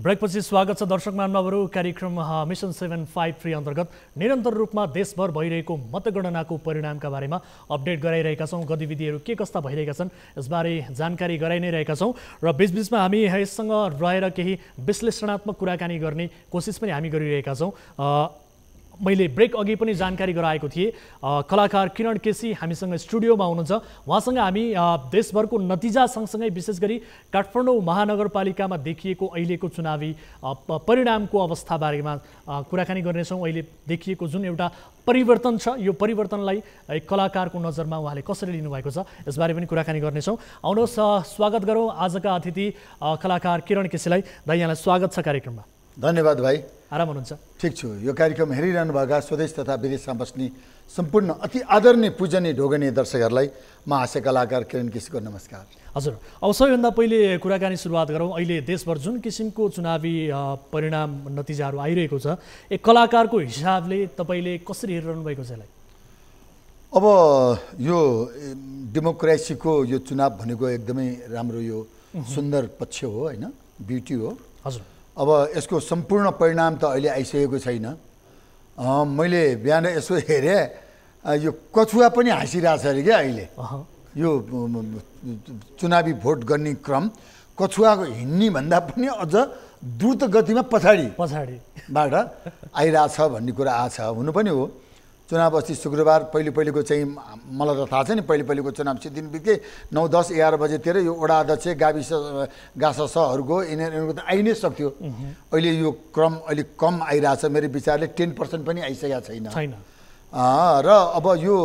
ब्रेकपछि स्वागत छ दर्शक महानुभावहरू कार्यक्रम मिसन सेभेन फाइभ थ्री अन्तर्गत निरन्तर रूपमा देशभर भइरहेको मतगणनाको परिणामका बारेमा अपडेट गराइरहेका छौँ। गतिविधिहरू के कस्ता भइरहेका छन् यसबारे जानकारी गराइ नै रहेका छौँ। र बिचबिचमा हामी यससँग रहेर केही विश्लेषणात्मक कुराकानी गर्ने कोसिस पनि हामी गरिरहेका छौँ। मैले ब्रेक अघि पनि जानकारी गराएको थिएँ। कलाकार किरण केसी हामीसँग स्टुडियोमा हुनुहुन्छ। उहाँसँग हामी देशभरको नतिजा सँगसँगै विशेष गरी काठमाडौँ महानगरपालिकामा देखिएको अहिलेको चुनावी परिणामको अवस्था बारेमा कुराकानी गर्नेछौँ। अहिले देखिएको जुन एउटा परिवर्तन छ यो परिवर्तनलाई कलाकारको नजरमा उहाँले कसरी लिनुभएको छ यसबारे पनि कुराकानी गर्नेछौँ। आउनुहोस् स्वागत गरौँ आजका अतिथि कलाकार किरण केसीलाई। दाइ यहाँलाई स्वागत छ कार्यक्रममा। धन्यवाद भाइ। आराम हुनुहुन्छ। ठिक छु। यो कार्यक्रम हेरिरहनुभएका स्वदेश तथा विदेशमा बस्ने सम्पूर्ण अति आदरणीय पूजनीय ढोगनीय दर्शकहरूलाई म हास्य कलाकार किरण केसीको नमस्कार। हजुर। अब सबैभन्दा पहिले कुराकानी सुरुवात गरौँ। अहिले देशभर जुन किसिमको चुनावी परिणाम नतिजाहरू आइरहेको छ एक कलाकारको हिसाबले तपाईँले कसरी हेरिरहनु भएको छ यसलाई? अब यो डेमोक्रेसीको यो चुनाव भनेको एकदमै राम्रो यो सुन्दर पक्ष हो होइन? ब्युटी हो। हजुर। अब यसको सम्पूर्ण परिणाम त अहिले आइसकेको छैन। मैले बिहान यसो हेरेँ यो कछुवा पनि हाँसिरहेछ अरे क्या अहिले। अह, यो चुनावी भोट गर्ने क्रम कछुवाको हिँड्ने भन्दा पनि अझ द्रुत गतिमा पछाडि। पछाडि। बाट आइरहेछ भन्ने कुरा आछ हुनु पनि हो। चुनाव अस्ति शुक्रबार पहिले पहिलेको चाहिँ मलाई त थाहा छ नि पहिले पहिलेको चुनाव चाहिँ दिन बित्दै नौ दस एघार बजेतिर यो वडा अध्यक्ष गाविस गाससहरूको यिनीहरूको त आइ नै सक्थ्यो। अहिले यो क्रम अलिक कम आइरहेछ मेरो विचारले टेन पर्सेन्ट पनि आइसकेको छैन। र अब यो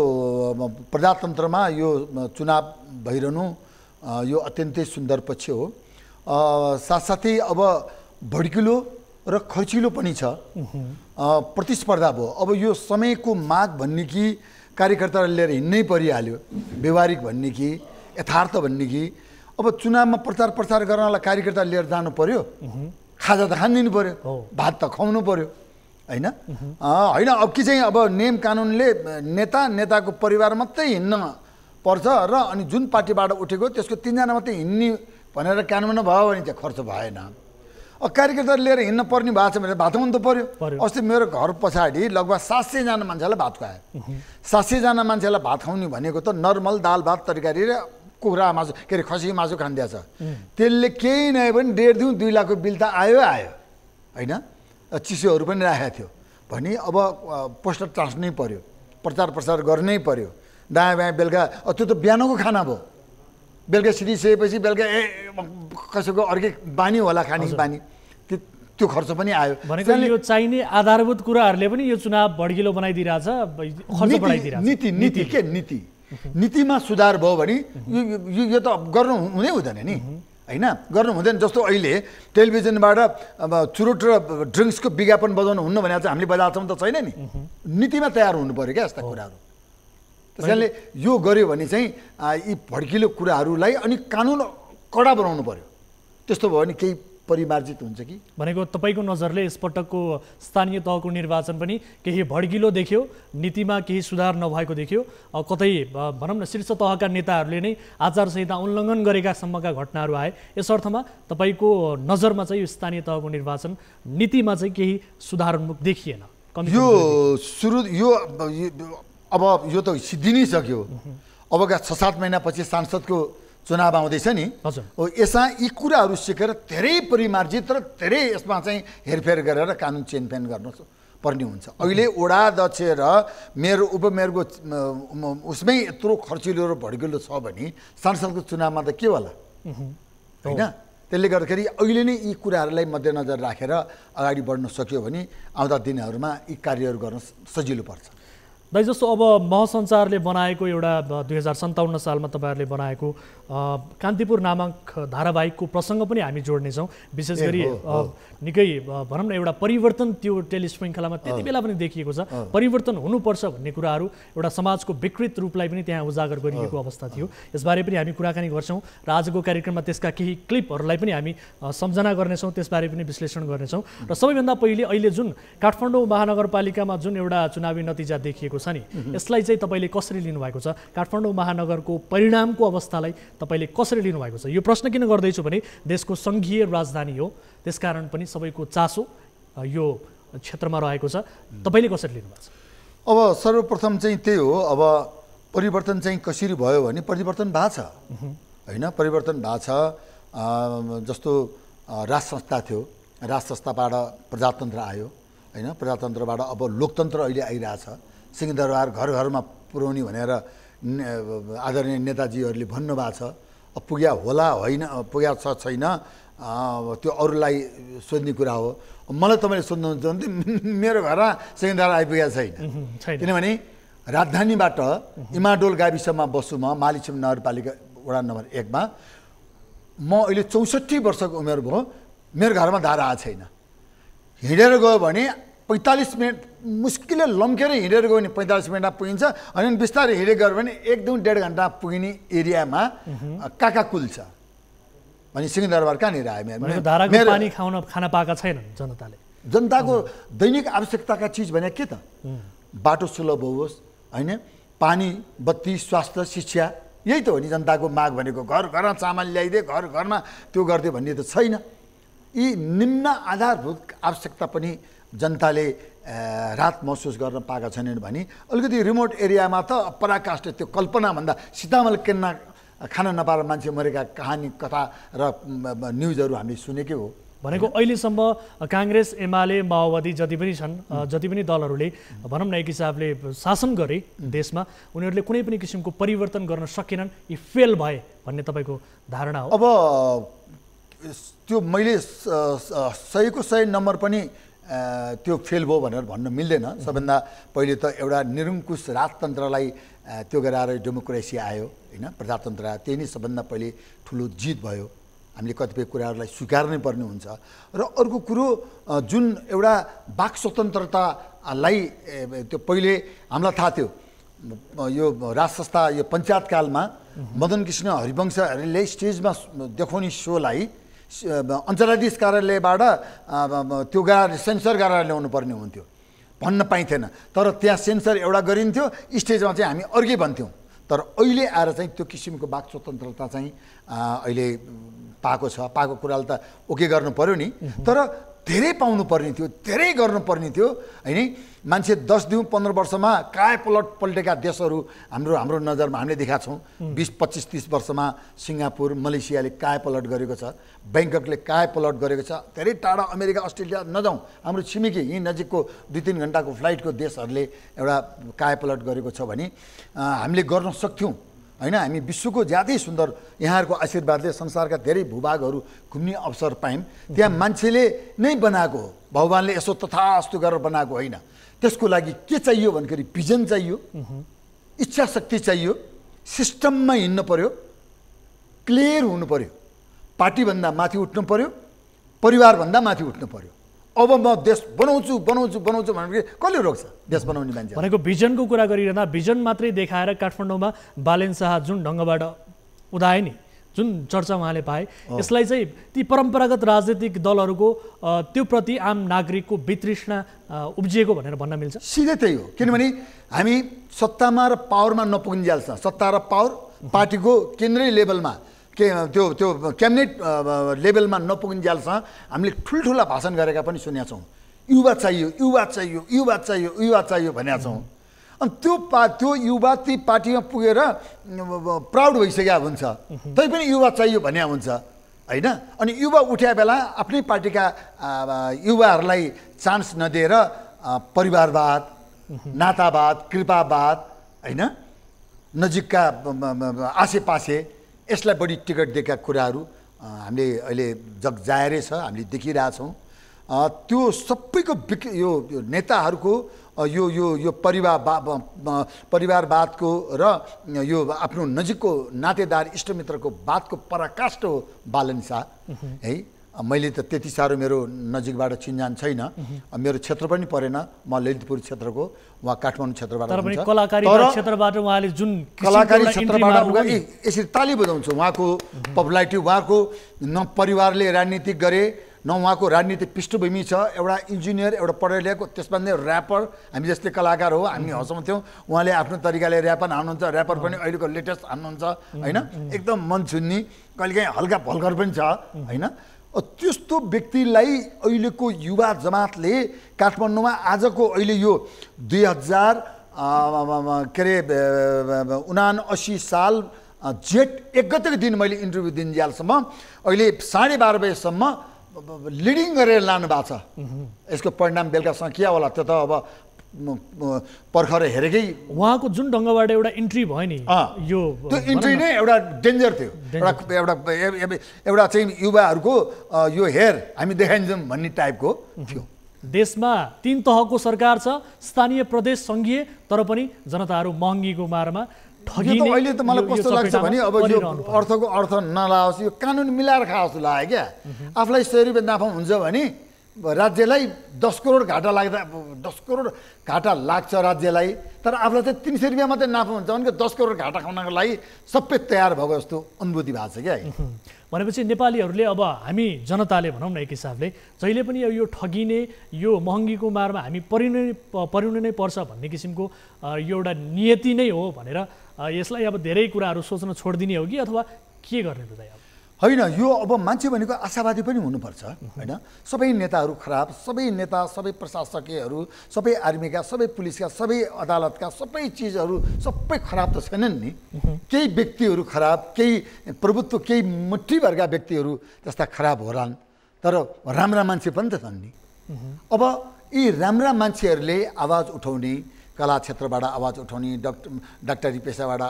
प्रजातन्त्रमा यो चुनाव भइरहनु यो अत्यन्तै सुन्दर पक्ष हो। साथसाथै अब भड्किलो र खर्चिलो पनि छ। प्रतिस्पर्धा भयो। अब यो समयको माग भन्ने कि कार्यकर्तालाई लिएर हिँड्नै परिहाल्यो व्यवहारिक भन्ने कि यथार्थ भन्ने कि अब चुनावमा प्रचार प्रसार गर्नलाई कार्यकर्ता लिएर जानु पर्यो। खाजा त खानिदिनु पर्यो। भात त खुवाउनु पर्यो होइन? होइन अब कि चाहिँ अब नियम कानुनले नेता नेताको परिवार मात्रै हिँड्न पर्छ र अनि जुन पार्टीबाट उठेको त्यसको तिनजना मात्रै हिँड्ने भनेर कानुनमा भयो भने चाहिँ खर्च भएन। अब कार्यकर्ता लिएर हिँड्न पर्ने भएको छ भने भात त पर्यो। पर्यो। अस्ति मेरो घर पछाडि लगभग सात सयजना मान्छेलाई भात खुवायो। सात सयजना मान्छेलाई भात खुवाउने भनेको त नर्मल दाल भात तरकारी र कुखुरा मासु के अरे खसी मासु खानिदिएछ त्यसले केही नआयो भने डेढ दिउँ दुई लाखको बिल त आयो आयो। होइन? चिसोहरू पनि राखेको थियो। भने अब पोस्टर टाँच्नै पर्यो। प्रचार प्रसार गर्नै पर्यो। दायाँ बायाँ बेलुका त्यो त बिहानको खाना भयो। बेलुका सिरिसकेपछि बेलुका ए कसैको अर्कै बानी होला खाने बानी। त्यो खर्च पनि आयो। भनेको यो चाहिने आधारभूत कुराहरूले पनि यो चुनाव भड्किलो बनाइदिइरहेछ खर्च नीति बढाइदिइरहेछ। नीति नीति के नीति? नीतिमा सुधार भयो भने यो यो- त गर्नु हुँदै हुँदैन नि। होइन? गर्नु हुँदैन जस्तो अहिले टेलिभिजनबाट अब चुरोट र ड्रिङ्क्सको विज्ञापन बजाउनु हुन्न भने चाहिँ हामीले बजाएको छौँ त छैन नि। नीतिमा तयार हुनु पऱ्यो क्या यस्ता कुराहरू। त्यस कारणले यो गर्यो भने चाहिँ यी भड्किलो कुराहरूलाई अनि कानुन कडा बनाउनु पऱ्यो त्यस्तो भयो भने केही परिमार्जित हुन्छ कि? भनेको तपाईँको नजरले यसपटकको स्थानीय तहको निर्वाचन पनि केही भड्किलो देख्यो नीतिमा केही सुधार नभएको देखियो। कतै भनौँ न शीर्ष तहका नेताहरूले नै आचार संहिता उल्लङ्घन गरेका सम्मका घटनाहरू आए। यस अर्थमा तपाईँको नजरमा चाहिँ यो स्थानीय तहको निर्वाचन नीतिमा चाहिँ केही सुधारोन्मुख देखिएन। यो सुरु यो अब यो- त सिद्धि नै सक्यो अबका छ सात महिनापछि सांसदको चुनाव आउँदैछ नि। यसमा यी कुराहरू सिकेर धेरै परिमार्जित र धेरै यसमा चाहिँ हेरफेर गरेर कानुन चेनफेन गर्नु पर्ने हुन्छ। अहिले वडा अध्यक्ष र मेयर उपमेयरको उसमै यत्रो खर्चिलो र भड्किलो छ भने सांसदको चुनावमा त के होला? होइन? त्यसले गर्दाखेरि अहिले नै यी कुराहरूलाई मध्यनजर राखेर अगाडि बढ्न सक्यो भने आउँदा दिनहरूमा यी कार्यहरू गर्न सजिलो पर्छ। दाइ जस्तो अब महसञ्चारले बनाएको एउटा दुई हजार सन्ताउन्न सालमा तपाईँहरूले बनाएको कान्तिपुर नामक धारावाहिकको प्रसङ्ग पनि हामी जोड्नेछौँ। विशेष गरी निकै भनौँ न एउटा परिवर्तन त्यो टेलिश्रृङ्खलामा त्यति बेला पनि देखिएको छ। परिवर्तन हुनुपर्छ भन्ने कुराहरू एउटा समाजको विकृत रूपलाई पनि त्यहाँ उजागर गरिएको अवस्था थियो। यसबारे पनि हामी कुराकानी गर्छौँ। र आजको कार्यक्रममा त्यसका केही क्लिपहरूलाई पनि हामी सम्झना गर्नेछौँ त्यसबारे पनि विश्लेषण गर्नेछौँ। र सबैभन्दा पहिले अहिले जुन काठमाडौँ महानगरपालिकामा जुन एउटा चुनावी नतिजा देखिएको छ छ नि। यसलाई चाहिँ तपाईँले कसरी लिनुभएको छ? काठमाडौँ महानगरको परिणामको अवस्थालाई तपाईँले कसरी लिनुभएको छ? यो प्रश्न किन गर्दैछु भने देशको सङ्घीय राजधानी हो। त्यसकारण पनि सबैको चासो यो क्षेत्रमा रहेको छ। तपाईँले कसरी लिनुभएको छ? अब सर्वप्रथम चाहिँ त्यही हो अब परिवर्तन चाहिँ कसरी भयो भने परिवर्तन भएको छ। होइन परिवर्तन भएको छ। जस्तो राज संस्था थियो राज संस्थाबाट प्रजातन्त्र आयो। होइन प्रजातन्त्रबाट अब लोकतन्त्र अहिले आइरहेछ। सिंहदरबार घर घरमा पुर्याउने भनेर आदरणीय नेताजीहरूले भन्नुभएको छ। पुग्या होला होइन पुग्या छ छैन त्यो अरूलाई सोध्ने कुरा हो। मलाई तपाईँले सोध्नुहुन्छ भने मेरो घरमा सिंहदरबार आइपुगेको छैन। छैन। किनभने राजधानीबाट इमाडोल गाविसमा बस्छु म मालिसिम नगरपालिका वडा नम्बर एकमा म अहिले चौसठी वर्षको उमेर भयो मेरो घरमा धारा आएको छैन। हिँडेर गयो भने पैँतालिस मिनट मुस्किलले लम्केर हिँडेर गयो भने पैँतालिस मिनटमा पुगिन्छ। अनि बिस्तारै हिँडेर गयो भने एक दुई डेढ घन्टा पुगिने एरियामा काका कुल छ। भने सिंहदरबार कहाँनिर आयो पानी खाउन खान पाएका छैनन् जनताले। जनताको दैनिक आवश्यकताका चिज भने के त? बाटो सुलभ होस् होइन? पानी बत्ती स्वास्थ्य शिक्षा यही त हो नि जनताको माग भनेको। घर घरमा चामल ल्याइदिए घर घरमा त्यो गरिदियो भन्ने त छैन। यी निम्न आधारभूत आवश्यकता पनि जनताले अ, राहत महसुस गर्न पाएका छैनन् भने अलिकति रिमोट एरियामा त पराकाष्ठ त्यो कल्पनाभन्दा सीतामल केन्ना खान नपाएर मान्छे मरेका कहानी कथा र न्युजहरू हामीले सुनेकै हो। भनेको अहिलेसम्म काङ्ग्रेस एमाले माओवादी जति पनि छन् जति पनि दलहरूले भनौँ न एक हिसाबले शासन गरे देशमा उनीहरूले कुनै पनि किसिमको परिवर्तन गर्न सकेनन् यी फेल भए भन्ने तपाईँको धारणा हो। अब त्यो मैले सयको सय नम्बर पनि त्यो फेल भयो भनेर भन्न मिल्दैन। सबभन्दा पहिले त एउटा निरङ्कुश राजतन्त्रलाई त्यो गराएर डेमोक्रेसी आयो होइन? प्रजातन्त्र आयो। त्यही नै सबभन्दा पहिले ठुलो जित भयो। हामीले कतिपय कुराहरूलाई स्वीकार्नै पर्ने हुन्छ। र अर्को कुरो जुन एउटा वाक स्वतन्त्रतालाई त्यो पहिले हामीलाई थाहा थियो यो राज संस्था यो पञ्चायतकालमा मदन कृष्ण हरिवंशहरूले स्टेजमा देखाउने सोलाई अञ्चलाधीश कार्यालयबाट त्यो गरेर सेन्सर गरेर ल्याउनु पर्ने हुन्थ्यो। भन्न पाइँथेन। तर त्यहाँ सेन्सर एउटा गरिन्थ्यो स्टेजमा चाहिँ हामी अर्कै भन्थ्यौँ। तर अहिले आएर चाहिँ त्यो किसिमको वाक स्वतन्त्रता चाहिँ अहिले पाएको छ। पाएको कुराले त ओके गर्नु पऱ्यो नि। तर धेरै पाउनु पर्ने थियो धेरै गर्नुपर्ने थियो होइन? मान्छे दस दिउँ पन्ध्र वर्षमा काय पलट पल्टेका देशहरू हाम्रो हाम्रो नजरमा हामीले देखाएको छौँ। बिस पच्चिस तिस वर्षमा सिङ्गापुर मलेसियाले काय पलट गरेको छ ब्याङ्ककले काय पलट गरेको छ धेरै टाढा अमेरिका अस्ट्रेलिया नजाउँ। हाम्रो छिमेकी यहीँ नजिकको दुई तिन घन्टाको फ्लाइटको देशहरूले एउटा काय पलट गरेको छ भने हामीले गर्न सक्थ्यौँ। होइन हामी विश्वको ज्यादै सुन्दर यहाँहरूको आशीर्वादले संसारका धेरै भूभागहरू घुम्ने अवसर पायौँ। त्यहाँ मान्छेले नै बनाएको हो। भगवान्ले यसो तथास्तु गरेर बनाएको होइन। त्यसको लागि के चाहियो भन्दाखेरि भिजन चाहियो इच्छा शक्ति चाहियो सिस्टममा हिँड्नु पर्यो क्लियर हुनु पर्यो। पार्टीभन्दा माथि उठ्नु पर्यो परिवारभन्दा माथि उठ्नु पर्यो। अब म देश बनाउँछु बनाउँछु बनाउँछु भनेर कसले रोक्छ देश बनाउने मान्छे? भनेको भिजनको कुरा गरिरहँदा भिजन मात्रै देखाएर काठमाडौँमा बालेन शाह जुन ढङ्गबाट उदाए नि जुन चर्चा उहाँले पाए यसलाई चाहिँ ती परम्परागत राजनीतिक दलहरूको त्यो प्रति आम नागरिकको वितृष्णा उब्जिएको भनेर भन्न मिल्छ। सिधै त्यही हो। किनभने हामी सत्तामा र पावरमा नपुगिन्जेलसम्म सत्ता र पावर पार्टीको केन्द्रीय लेभलमा के त्यो त्यो क्याबिनेट लेभलमा नपुगिन्जेलसम्म हामीले ठुल्ठुला भाषण गरेका पनि सुनेका छौँ। युवा चाहियो युवा चाहियो युवा चाहियो युवा चाहियो भनेका छौँ। अनि त्यो पा त्यो युवा ती पार्टीमा पुगेर प्राउड भइसकेका हुन्छ। तैपनि युवा चाहियो भन्ने हुन्छ होइन? अनि युवा उठ्या बेला आफ्नै पार्टीका युवाहरूलाई चान्स नदिएर परिवारवाद नातावाद कृपावाद होइन? नजिकका आसेपासे यसलाई बढी टिकट दिएका कुराहरू हामीले अहिले जग जाहेरै छ हामीले देखिरहेछौँ। त्यो सबैको विक यो नेताहरूको यो यो यो परिवार परिवारवादको र यो आफ्नो नजिकको नातेदार इष्टमित्रको बातको पराकाष्ठ हो बालन शाह। है? मैले त त्यति साह्रो मेरो नजिकबाट चिन्जान छैन। मेरो क्षेत्र पनि परेन। म ललितपुर क्षेत्रको उहाँ काठमाडौँ क्षेत्रबाट क्षेत्रबाट उहाँले जुन कलाकारी क्षेत्रबाट यसरी ताली बजाउँछु। उहाँको पपुलारिटी उहाँको न परिवारले राजनीति गरे न उहाँको राजनीतिक पृष्ठभूमि छ एउटा इन्जिनियर एउटा पढेर ल्याएको त्यसमा नै ऱ्यापर हामी जस्तै कलाकार हो हामी हँसाउँथ्यौँ उहाँले आफ्नो तरिकाले ऱ्याप पनि हान्नुहुन्छ। ऱ्यापर पनि अहिलेको लेटेस्ट हान्नुहुन्छ होइन? एकदम मन छुन्नी कहिलेकाहीँ हल्का भल्कर पनि छ होइन? त्यस्तो व्यक्तिलाई अहिलेको युवा जमातले काठमाडौँमा आजको अहिले यो दुई हजार के अरे उना असी साल जेठ एक गतेको दिन मैले इन्टरभ्यू दिन जालसम्म अहिले साढे बाह्र बजीसम्म लिडिङ गरेर लानु भएको छ यसको परिणाम बेलुका सकिया होला त्यो त अब पर्खर हेरेकै उहाँको जुन ढङ्गबाट एउटा इन्ट्री भयो नि यो त्यो इन्ट्री नै। एउटा डेन्जर थियो। एउटा एउटा एउटा चाहिँ युवाहरूको यो हेर हामी देखाइदिन्छौँ भन्ने टाइपको थियो। देशमा तीन तहको सरकार छ स्थानीय प्रदेश सङ्घीय तर पनि जनताहरू महँगीको मारमा ठगिने त अहिले त मलाई कस्तो लाग्छ भने अब यो। अर्थको अर्थ नलाओस् यो कानुन मिलाएर खाओस् जस्तो लाग्यो क्या। आफूलाई सय रुपियाँ नाफा हुन्छ भने राज्यलाई दस करोड घाटा लाग्दा दस करोड घाटा लाग्छ राज्यलाई तर आफूलाई चाहिँ तिन सय रुपियाँ मात्रै नाफा हुन्छ भने दस करोड घाटा खाउनको लागि सबै तयार भएको जस्तो अनुभूति भएको छ क्या। भनेपछि नेपालीहरूले अब हामी जनताले भनौँ न एक हिसाबले जहिले पनि यो ठगिने यो महँगीको मारमा हामी परिनु परिनु नै पर्छ भन्ने किसिमको यो एउटा नियति नै हो भनेर यसलाई अब धेरै कुराहरू सोच्न छोडिदिने हो कि अथवा के गर्ने त अब होइन यो अब मान्छे भनेको आशावादी पनि हुनुपर्छ होइन? सबै नेताहरू खराब सबै नेता सबै प्रशासकीयहरू सबै आर्मीका सबै पुलिसका सबै अदालतका सबै चिजहरू सबै खराब त छैनन् नि। केही व्यक्तिहरू खराब केही प्रभुत्व केही मुठीभरका व्यक्तिहरू त्यस्ता खराब होलान् तर राम्रा मान्छे पनि त छन् नि। अब यी राम्रा मान्छेहरूले आवाज उठाउने कला क्षेत्रबाट आवाज उठाउने डक्टर डाक्टरी पेसाबाट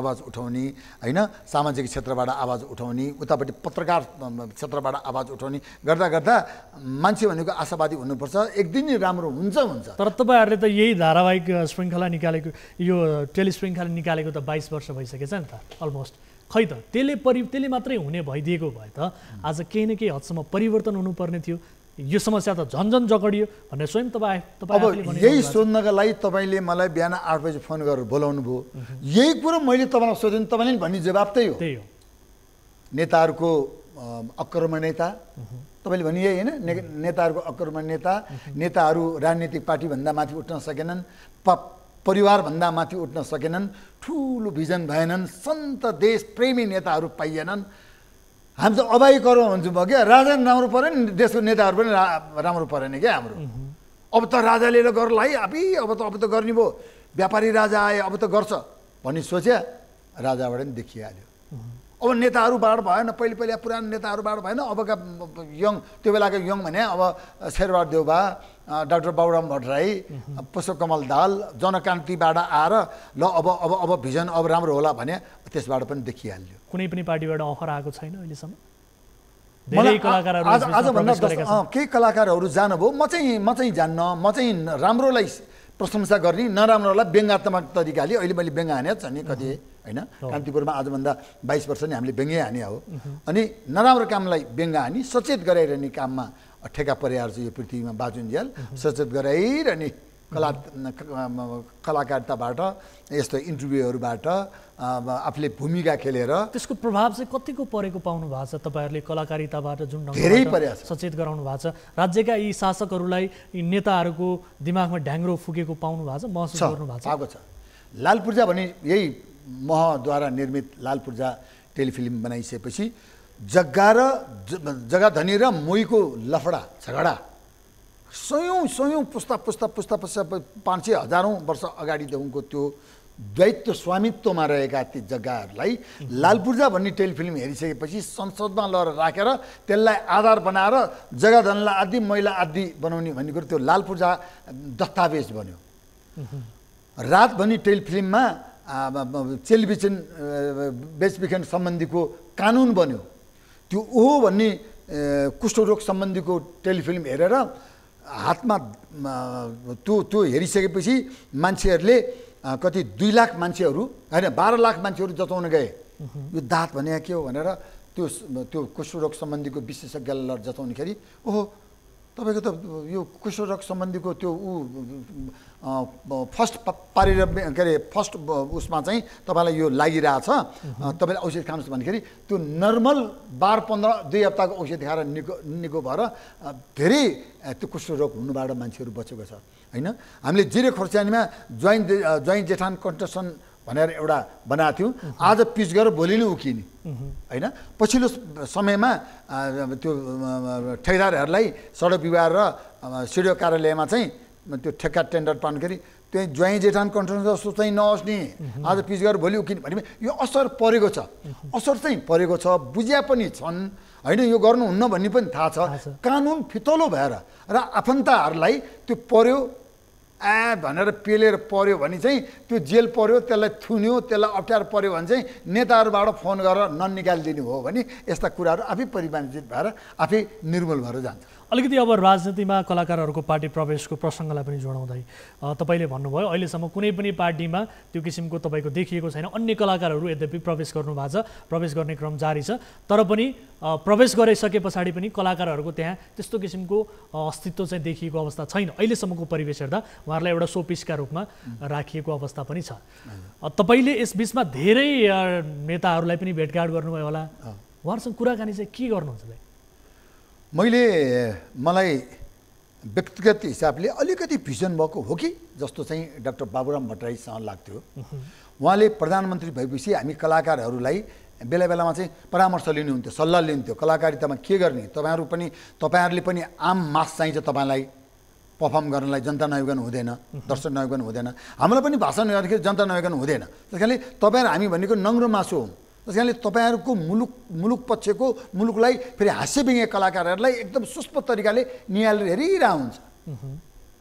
आवाज उठाउने होइन? सामाजिक क्षेत्रबाट आवाज उठाउने उतापट्टि पत्रकार क्षेत्रबाट आवाज उठाउने गर्दा गर्दा मान्छे भनेको आशावादी हुनुपर्छ एक दिन राम्रो हुन्छ हुन्छ तर तपाईँहरूले त यही धारावाहिक श्रृङ्खला निकालेको यो टेलि श्रृङ्खला निकालेको त बाइस वर्ष भइसकेछ नि त अलमोस्ट खै त? त्यसले परि त्यसले मात्रै हुने भइदिएको भए त आज केही न केही हदसम्म परिवर्तन हुनुपर्ने थियो। यो समस्या त झन् झन् जगडियो भनेर स्वयं तपाईँ तपाईँ अब यही। सोध्नका लागि तपाईँले मलाई बिहान आठ बजी फोन गरेर बोलाउनु भयो। यही कुरो मैले तपाईँलाई सोधेँ तपाईँले भन्ने जवाब त्यही हो। त्यही हो। नेताहरूको अ, आक्रमणीयता तपाईँले भने यही होइन ने- नेताहरूको आक्रमणीयता नेताहरू राजनीतिक पार्टीभन्दा माथि उठ्न सकेनन् प परिवारभन्दा माथि उठ्न सकेनन् ठुलो भिजन भएनन् सन्त देश प्रेमी नेताहरू पाइएनन्। हामी त अबाई करो भन्छौँ भयो क्या? राजा पनि राम्रो परेन देशको नेताहरू पनि राम्रो परेन क्या हाम्रो। अब त राजाले गर्ला है अबि अब त अब त गर्ने भयो। व्यापारी राजा आए अब त गर्छ। भन्ने सोच्या राजाबाट पनि देखिहाल्यो। अब नेताहरूबाट भएन पहिले पहिले पुरानो नेताहरूबाट भएन अबका यङ त्यो बेलाका यङ भने अब शेरबहादुर देउबा डाक्टर बाबुराम भट्टराई पुष्पकमल दाल जनकान्तिबाट आएर ल अब अब अब भिजन अब राम्रो होला भने त्यसबाट पनि देखिहाल्यो। कुनै पनि पार्टीबाट अफर आएको छैन अहिलेसम्म? आजभन्दा केही कलाकारहरू जानुभयो म चाहिँ म चाहिँ जान्न म चाहिँ राम्रोलाई प्रशंसा गर्ने नराम्रोलाई व्यङ्गात्मक तरिकाले अहिले मैले व्यङ्ग हाने छ नि कति होइन? कान्तिपुरमा आजभन्दा बाइस वर्ष नि हामीले व्यङ्गै हाने हो। अनि नराम्रो कामलाई व्यङ्ग हानी सचेत गराइरहने काममा ठेका परिहार चाहिँ यो पृथ्वीमा बाजुन्जेल सचेत गराइरहने कला कलाकारिताबाट यस्तो इन्टरभ्यूहरूबाट आफूले भूमिका खेलेर त्यसको प्रभाव चाहिँ कतिको परेको पाउनु भएको छ? तपाईँहरूले कलाकारिताबाट जुन धेरै परेको छ। सचेत गराउनु भएको छ। राज्यका यी शासकहरूलाई यी नेताहरूको दिमागमा ढ्याङ्ग्रो फुकेको पाउनु भएको छ महसुस गर्नु भएको छ? आएको छ। लाल पूर्जा भने यही महद्वारा निर्मित लाल पूर्जा टेलिफिल्म बनाइसकेपछि जग्गा र ज- जग्गाधनी र मोहीको लफडा झगडा सयौँ सयौँ पुस्ता पुस्ता पुस्ता पुस्ता पाँच सय हजारौँ वर्ष अगाडिदेखिको त्यो द्वैत्व स्वामित्वमा रहेका ती जग्गाहरूलाई लाल पूर्जा भन्ने टेलिफिल्म हेरिसकेपछि संसदमा लगेर राखेर त्यसलाई आधार बनाएर जग्गाधनलाई आदि महिला आदि बनाउने भन्ने कुरो त्यो लाल पूर्जा दस्तावेज बन्यो। रात भनी टेलिफिल्ममा टेलिभिजन बेचबिखन सम्बन्धीको कानुन बन्यो। त्यो ओहो भन्ने कुष्ठरोग सम्बन्धीको टेलिफिल्म हेरेर हातमा त्यो त्यो हेरिसकेपछि मान्छेहरूले कति दुई लाख मान्छेहरू होइन बाह्र लाख मान्छेहरू जताउन गए। यो दाँत भने के हो भनेर त्यो त्यो कुष्ठरोग सम्बन्धीको विशेषज्ञलाई जताउनेखेरि ओहो तपाईँको त यो कुष्ठरोग सम्बन्धीको त्यो ऊ फर्स्ट पारेर के अरे फर्स्ट उसमा चाहिँ तपाईँलाई यो लागिरहेछ। तपाईँले औषधि खानुहोस् भन्दाखेरि त्यो नर्मल बाह्र पन्ध्र दुई हप्ताको औषधि खाएर निको निको भएर धेरै त्यो कुष्ठरोग हुनुबाट मान्छेहरू बचेको छ। होइन? हामीले जिरे खोर्सानीमा ज्वाइन ज्वाइन जेठान कन्ट्रसन भनेर एउटा बनाएको थियौँ। आज पिच गरेर भोलि नै उकिने। होइन? पछिल्लो समयमा त्यो ठेकेदारहरूलाई सडक विभाग र सिडिओ कार्यालयमा चाहिँ त्यो ठेक्का टेन्डर पाउँदाखेरि त्यही ज्वाइँ जेठान कन्ट्रोल जस्तो चाहिँ नहोस् नि। आज पिच गरेर भोलि उकिने भने यो असर परेको छ। असर चाहिँ परेको छ बुझ्या पनि छन्। होइन यो गर्नुहुन्न भन्ने पनि थाहा छ। थाहा छ। कानुन फितलो भएर र आफन्तहरूलाई त्यो पर्यो आ भनेर पेलेर पर्यो भने चाहिँ त्यो जेल पर्यो त्यसलाई थुन्यो त्यसलाई अप्ठ्यारो पर्यो भने चाहिँ नेताहरूबाट फोन गरेर ननिकालिदिनु हो भने यस्ता कुराहरू आफै परिमार्जित भएर आफै निर्मूल भएर जान्छ। अलिकति अब राजनीतिमा कलाकारहरूको पार्टी प्रवेशको प्रसङ्गलाई पनि जोडाउँदै तपाईँले भन्नुभयो अहिलेसम्म कुनै पनि पार्टीमा त्यो किसिमको तपाईँको देखिएको छैन। अन्य कलाकारहरू यद्यपि प्रवेश गर्नुभएको छ प्रवेश गर्ने क्रम जारी छ तर पनि प्रवेश गरिसके पछाडि पनि कलाकारहरूको त्यहाँ त्यस्तो किसिमको अस्तित्व चाहिँ देखिएको अवस्था छैन। अहिलेसम्मको परिवेश हेर्दा उहाँहरूलाई एउटा सोपिसका रूपमा राखिएको अवस्था पनि छ। तपाईँले यस बिचमा धेरै नेताहरूलाई पनि भेटघाट गर्नुभयो होला। उहाँहरूसँग कुराकानी चाहिँ के गर्नुहुन्छ मैले मलाई व्यक्तिगत हिसाबले अलिकति भिजन भएको हो कि जस्तो चाहिँ डाक्टर बाबुराम भट्टराईसँग लाग्थ्यो। उहाँले प्रधानमन्त्री भएपछि हामी कलाकारहरूलाई बेला बेलामा चाहिँ परामर्श लिनुहुन्थ्यो सल्लाह लिनुहुन्थ्यो कलाकारितामा के गर्ने तपाईँहरू पनि तपाईँहरूले पनि आम मास चाहिन्छ तपाईँलाई पर्फर्म गर्नलाई जनता नआइकन हुँदैन दर्शक नआइकन हुँदैन। हामीलाई पनि भाषण गर्दाखेरि जनता नआइकन हुँदैन। त्यस कारणले तपाईँहरू हामी भनेको नङ्ग्रो मासु हौँ। त्यस कारणले तपाईँहरूको मुलुक मुलुक पक्षको मुलुकलाई फेरि हास्यव्यङ्ग्य कलाकारहरूलाई एकदम सुस्प तरिकाले निहालेर हेरिरहेको हुन्छ।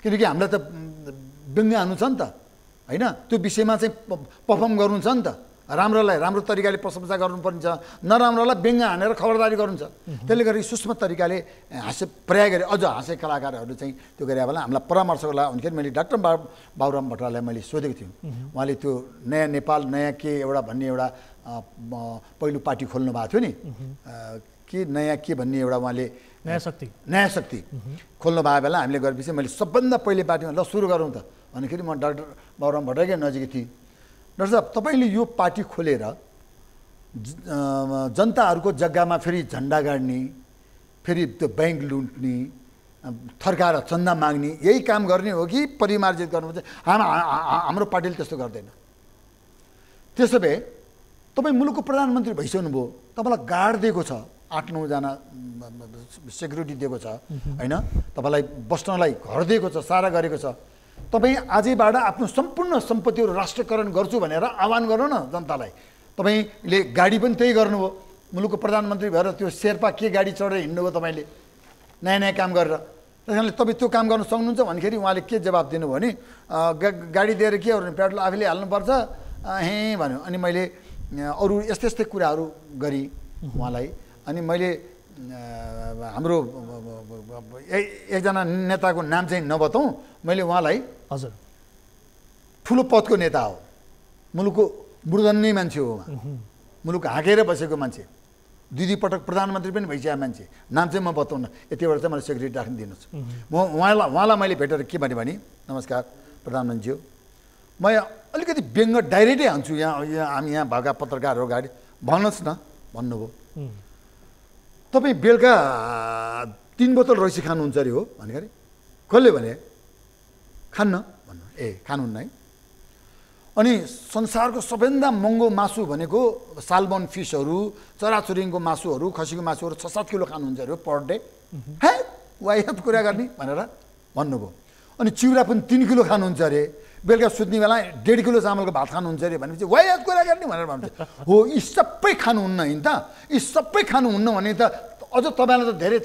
किनकि हामीलाई त व्यङ्ग्य हान्नु छ नि त होइन? त्यो विषयमा चाहिँ पर्फर्म गर्नु छ नि त। राम्रोलाई राम्रो तरिकाले प्रशंसा गर्नुपर्ने छ नराम्रोलाई व्यङ्ग्य हानेर खबरदारी गर्नु छ त्यसले गर्दा सूक्ष्म तरिकाले हाँस्य प्रयाग गरे अझ हाँस्य कलाकारहरू चाहिँ त्यो गरे बेला हामीलाई परामर्शको लागि हुन्थ्यो मैले डाक्टर बाबुराम भट्टराईलाई मैले सोधेको थिएँ। उहाँले त्यो नयाँ नेपाल नयाँ के एउटा भन्ने एउटा पहिलो पार्टी खोल्नु भएको थियो नि। के नयाँ के भन्ने एउटा उहाँले नयाँ शक्ति। नयाँ शक्ति। खोल्नु भएको बेला हामीले गरेपछि मैले सबभन्दा पहिले पार्टीमा ल सुरु गरौँ त। भन्दाखेरि म डाक्टर बाबुराम भट्टराईकै नजिकै थिएँ। डाक्टर साहब तपाईँले यो पार्टी खोलेर जनताहरूको जग्गामा फेरि झन्डा गाड्ने फेरि त्यो ब्याङ्क लुट्ने थर्काएर चन्दा माग्ने यही काम गर्ने हो कि परिमार्जित गर्नुपर्छ? हा- हाम्रो पार्टीले त्यस्तो गर्दैन। त्यसो भए तपाईँ मुलुकको प्रधानमन्त्री भइसक्नुभयो। तपाईँलाई गार्ड दिएको छ आठ नौजना सेक्युरिटी दिएको छ होइन? तपाईँलाई बस्नलाई घर दिएको छ सारा गरेको छ। तपाईँ आजैबाट आफ्नो सम्पूर्ण सम्पत्तिहरू राष्ट्रियकरण गर्छु भनेर आह्वान गर्नु न जनतालाई। तपाईँले गाडी पनि त्यही गर्नुभयो। मुलुकको प्रधानमन्त्री भएर त्यो शेर्पा के गाडी चढेर हिँड्नुभयो तपाईँले? नयाँ नयाँ काम गरेर। त्यस कारणले तपाईँ त्यो काम गर्न सक्नुहुन्छ भन्दाखेरि उहाँले के जवाब दिनुभयो भने गाडी दिएर के गर्नु? पेट्रोल आफैले हाल्नुपर्छ? हे भन्यो। अनि मैले अरू यस्तै यस्तै कुराहरू गरेँ उहाँलाई। अनि मैले हाम्रो एकजना नेताको नाम चाहिँ नबताउँ मैले उहाँलाई हजुर। ठुलो पदको नेता हो। मुलुकको मुर्दन्ने मान्छे हो उहाँ। मुलुक हाँकेर बसेको मान्छे। दुई दुई पटक प्रधानमन्त्री पनि भइसकेको मान्छे। नाम चाहिँ म बताउन यतिबाट चाहिँ मलाई सेक्रेटरी राख्न दिनुहोस् म उहाँलाई उहाँलाई मैले भेटेर के भने भने नमस्कार प्रधानमन्त्री हो म यहाँ अलिकति व्यङ्ग डाइरेक्टै हान्छु। यहाँ यहाँ हामी यहाँ भएका पत्रकारहरू अगाडि भन्नुहोस् न भन्नुभयो। तपाईँ बेलुका तिन बोतल रैसी खानुहुन्छ अरे हो भनेखेरि कसले भने? खान्न भन्नु। ए खानुहुन्न है। अनि संसारको सबैभन्दा महँगो मासु भनेको सालमन फिसहरू चराचुरुङ्गीको मासुहरू खसीको मासुहरू छ सात किलो खानुहुन्छ अरे हो पर डे। हे वाइफ कुरा गर्ने भनेर भन्नुभयो। अनि चिउरा पनि तिन किलो खानुहुन्छ अरे। बेलुका सुत्ने बेला डेढ किलो चामलको भात खानुहुन्छ अरे भनेपछि वाइफ कुरा गर्ने भनेर भन्छ हो यी सबै खानुहुन्न होइन त। यी सबै खानुहुन्न भने त अझ तपाईँलाई त धेरै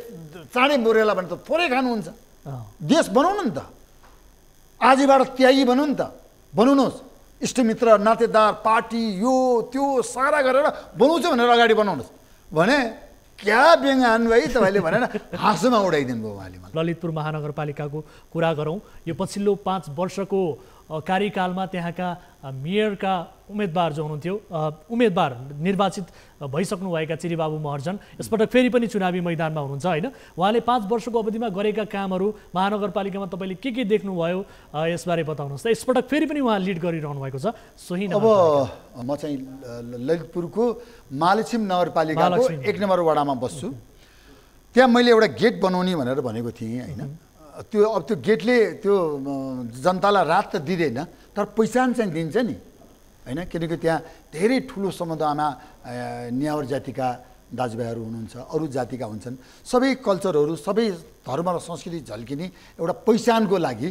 चाँडै बोरेला भने त थोरै खानुहुन्छ। देश बनाउनु नि त। आजैबाट त्यागी बनाउनु नि त। बनाउनुहोस्। इष्टमित्र नातेदार पार्टी यो त्यो सारा गरेर बनाउँछु भनेर अगाडि बनाउनुहोस् भने क्या व्यङ्ग है तपाईँले भनेर हाँसोमा उडाइदिनु भयो उहाँले ललितपुर महानगरपालिकाको कुरा गरौँ। यो पछिल्लो पाँच वर्षको कार्यकालमा त्यहाँका मेयरका उम्मेदवार जो हुनुहुन्थ्यो उम्मेदवार निर्वाचित भइसक्नुभएका चिरीबाबु महर्जन यसपटक फेरि पनि चुनावी मैदानमा हुनुहुन्छ होइन? उहाँले पाँच वर्षको अवधिमा गरेका कामहरू महानगरपालिकामा तपाईँले के के देख्नुभयो यसबारे बताउनुहोस् त। यसपटक फेरि पनि उहाँ लिड गरिरहनु भएको छ। सोही अब म चाहिँ ललितपुरको मालछिम नगरपालिकाको महालक्ष्मी। एक नम्बर वडामा बस्छु। त्यहाँ मैले एउटा गेट बनाउने भनेर भनेको थिएँ होइन? त्यो अब त्यो गेटले त्यो जनतालाई रात त दिँदैन तर पहिचान चाहिँ दिन्छ नि। होइन? किनकि त्यहाँ धेरै ठुलो समुदायमा अँ, नेवार जातिका दाजुभाइहरू हुनुहुन्छ अरू जातिका हुन्छन्। सबै कल्चरहरू सबै धर्म र संस्कृति झल्किने एउटा पहिचानको लागि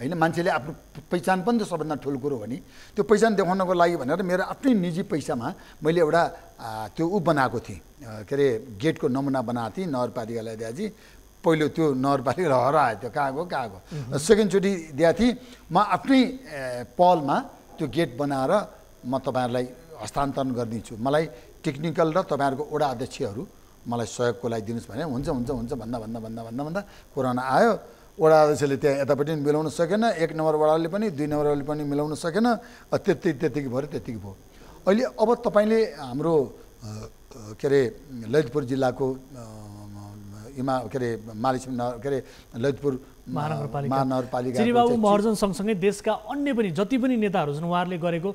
होइन? मान्छेले आफ्नो पहिचान पनि त सबभन्दा ठुलो कुरो हो नि। त्यो पहिचान देखाउनको लागि भनेर मेरो आफ्नै निजी पैसामा मैले एउटा त्यो ऊ बनाएको थिएँ। के अरे गेटको नमुना बनाएको थिएँ नगरपालिकालाई दिएपछि पहिलो त्यो नगरपालिका हरायो त्यो कहाँ गयो कहाँ गयो सेकेन्डचोटि दिएको थिएँ म आफ्नै पहलमा त्यो गेट बनाएर म तपाईँहरूलाई हस्तान्तरण गरिदिन्छु। मलाई टेक्निकल र तपाईँहरूको वडा अध्यक्षहरू मलाई सहयोगको लागि दिनुहोस् भने हुन्छ हुन्छ हुन्छ भन्दा भन्दा भन्दा भन्दा भन्दा कोरोना आयो। वडा अध्यक्षले त्यहाँ यतापट्टि पनि मिलाउन सकेन एक नम्बर वडाले पनि दुई नम्बरले पनि मिलाउन सकेन त्यति त्यतिकै भयो त्यतिकै भयो। अहिले अब तपाईँले हाम्रो के अरे ललितपुर जिल्लाको इमा के अरे नगर के अरे ललितपुर महानगरपालिका। महर्जन सँगसँगै देशका अन्य पनि जति पनि नेताहरू छन् उहाँहरूले गरेको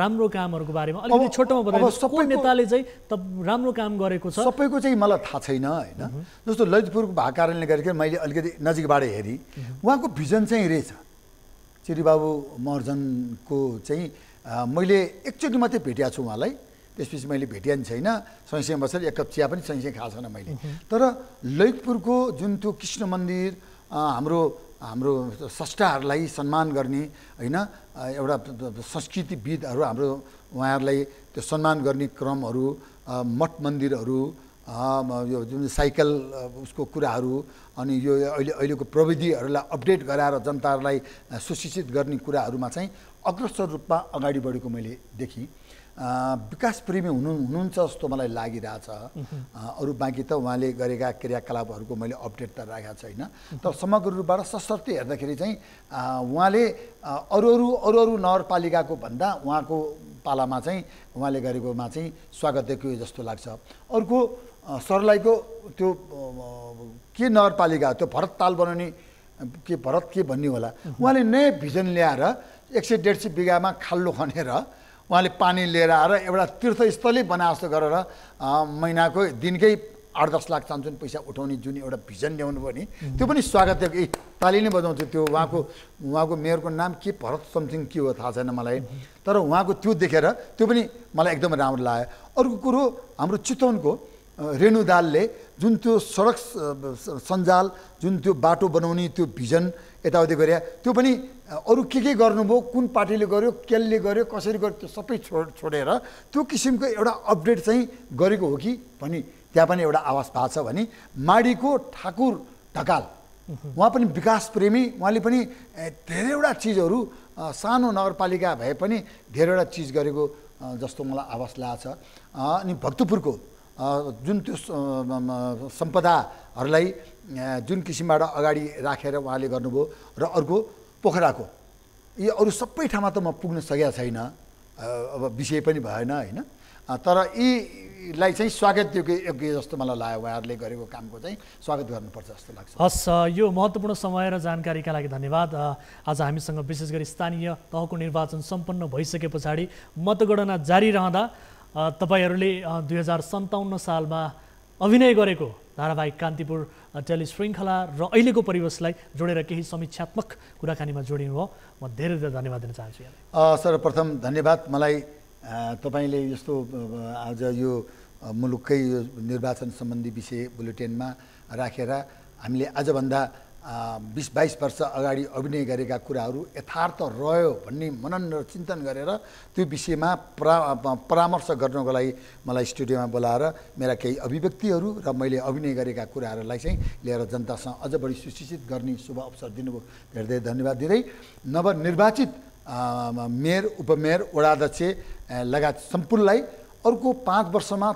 राम्रो कामहरूको बारेमा अलिकति छोटोमा कुन सबैको- नेताले चाहिँ त राम्रो काम गरेको छ। सबैको चाहिँ मलाई थाहा छैन होइन? जस्तो ललितपुरको भएको कारणले गर्दाखेरि मैले अलिकति नजिकबाट हेरेँ। उहाँको भिजन चाहिँ रहेछ। चिरीबाबु महर्जनको चाहिँ मैले एकचोटि मात्रै भेटिएको छु उहाँलाई। त्यसपछि मैले भेटिया नि छैन। सँगसँगै बसेर एक कप चिया पनि सँगसँगै खाएको छैन मैले। तर ललितपुरको जुन त्यो कृष्ण मन्दिर हाम्रो हाम्रो स्रष्टाहरूलाई सम्मान गर्ने होइन एउटा संस्कृतिविदहरू हाम्रो उहाँहरूलाई त्यो सम्मान गर्ने क्रमहरू मठ मन्दिरहरू यो जुन साइकल उसको कुराहरू अनि यो अहिले अहिलेको प्रविधिहरूलाई अपडेट गराएर जनताहरूलाई सुशिक्षित गर्ने कुराहरूमा चाहिँ अग्रसर रूपमा अगाडि बढेको मैले देखेँ। अ, विकास प्रेमी हुनु हुनुहुन्छ जस्तो मलाई लागिरहेछ। अरू बाँकी त उहाँले गरेका क्रियाकलापहरूको मैले अपडेट त राखेको छैन। तर समग्र रूपबाट सशर्त हेर्दाखेरि चाहिँ उहाँले अरू अरू अरू अरू नगरपालिकाको भन्दा उहाँको पालामा चाहिँ उहाँले गरेकोमा चाहिँ स्वागतयोग्य जस्तो लाग्छ। अर्को अ, सर्लाहीको त्यो के नगरपालिका त्यो भरत ताल बनाउने के भरत के भन्ने होला। उहाँले नयाँ भिजन ल्याएर एक सय डेढ सय बिघामा खाल्लो खनेर उहाँले पानी लिएर आएर एउटा तीर्थस्थलै बनाए जस्तो गरेर महिनाको दिनकै आठ दस लाख चाहन्छन् पैसा उठाउने जुन एउटा भिजन ल्याउनु भयो नि त्यो पनि स्वागत ए ताली नै बजाउँछु त्यो। उहाँको उहाँको मेयरको नाम के? भरत समथिङ के हो? थाहा छैन मलाई। तर उहाँको त्यो देखेर त्यो पनि मलाई एकदम राम्रो लाग्यो। अर्को कुरो हाम्रो चितवनको रेणु दालले जुन त्यो सडक सञ्जाल जुन त्यो बाटो बनाउने त्यो भिजन यताउति गरे। त्यो पनि अरू के के गर्नुभयो कुन पार्टीले गर्यो कसले गर्यो कसरी गर्यो त्यो सबै छोड छोडेर त्यो किसिमको एउटा अपडेट चाहिँ गरेको हो कि भनी त्यहाँ पनि एउटा आवाज भएको छ भने माडीको ठाकुर ढकाल। उहाँ। पनि विकास प्रेमी उहाँले पनि धेरैवटा चिजहरू सानो नगरपालिका भए पनि धेरैवटा चिज गरेको जस्तो मलाई आवाज लागेको छ। अनि भक्तपुरको जुन त्यो सम्पदाहरूलाई जुन किसिमबाट अगाडि राखेर उहाँले गर्नुभयो र अर्को पोखराको यी अरू सबै ठाउँमा त म पुग्न सकेको छैन। अब विषय पनि भएन होइन? तर यीलाई चाहिँ स्वागत योग्य जस्तो मलाई लाग्यो उहाँहरूले गरेको कामको चाहिँ स्वागत गर्नुपर्छ जस्तो लाग्छ। हस् यो महत्त्वपूर्ण समय र जानकारीका लागि धन्यवाद। आज हामीसँग विशेष गरी स्थानीय तहको निर्वाचन सम्पन्न भइसके पछाडि मतगणना जारी रहँदा तपाईँहरूले दुई हजार सन्ताउन्न सालमा अभिनय गरेको धारावाहिक कान्तिपुर टेलिश्रृङ्खला र अहिलेको परिवेशलाई जोडेर केही समीक्षात्मक कुराकानीमा जोडिनु भयो म धेरै धेरै धन्यवाद दिन चाहन्छु सर्वप्रथम धन्यवाद। मलाई तपाईँले यस्तो आज यो मुलुककै यो निर्वाचन सम्बन्धी विषय बुलेटिनमा राखेर हामीले आजभन्दा बिस बाइस वर्ष अगाडि अभिनय गरेका कुराहरू यथार्थ रह्यो भन्ने मनन र चिन्तन गरेर त्यो विषयमा परा परामर्श गर्नको लागि मलाई स्टुडियोमा बोलाएर मेरा केही अभिव्यक्तिहरू र मैले अभिनय गरेका कुराहरूलाई चाहिँ लिएर जनतासँग अझ बढी सुशिक्षित गर्ने शुभ अवसर दिनुभयो। धेरै धेरै धन्यवाद दिँदै नवनिर्वाचित मेयर उपमेयर वडाध्यक्ष लगायत सम्पूर्णलाई अर्को पाँच वर्षमा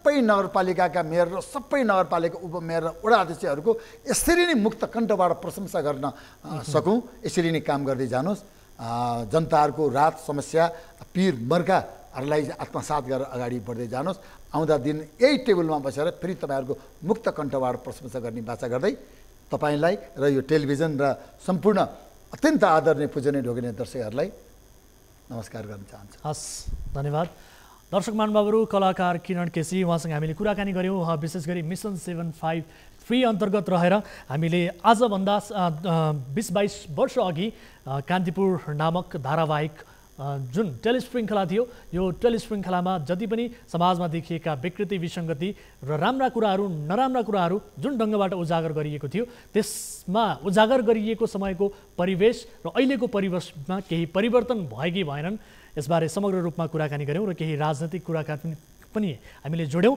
सबै नगरपालिकाका मेयर र सबै नगरपालिका उपमेयर र वडा अध्यक्षहरूको यसरी नै मुक्त कण्ठबाट प्रशंसा गर्न सकौँ। यसरी नै काम गर्दै जानुहोस्। जनताहरूको रात समस्या पीर मर्काहरूलाई आत्मसात गरेर अगाडि बढ्दै जानुहोस्। आउँदा दिन यही टेबलमा बसेर फेरि तपाईँहरूको मुक्त कण्ठबाट प्रशंसा गर्ने बाचा गर्दै तपाईँलाई र यो टेलिभिजन र सम्पूर्ण अत्यन्त आदरणीय पूजनीय ढोग्ने दर्शकहरूलाई नमस्कार गर्न चाहन्छु। हस् धन्यवाद। दर्शक महानुभावहरू कलाकार किरण केसी उहाँसँग हामीले कुराकानी गऱ्यौँ। विशेष गरी मिसन सेभेन फाइभ थ्री अन्तर्गत रहेर हामीले आजभन्दा बिस बाइस वर्ष अघि कान्तिपुर नामक धारावाहिक जुन टेलिश्रृङ्खला थियो यो टेलिश्रृङ्खलामा जति पनि समाजमा देखिएका विकृति विसङ्गति र राम्रा कुराहरू नराम्रा कुराहरू जुन ढङ्गबाट उजागर गरिएको थियो त्यसमा उजागर गरिएको समयको परिवेश र अहिलेको परिवेशमा केही परिवर्तन भयो कि भएनन्। यसबारे समग्र रूपमा कुराकानी गऱ्यौँ र केही राजनैतिक कुराकानी पनि हामीले जोड्यौँ।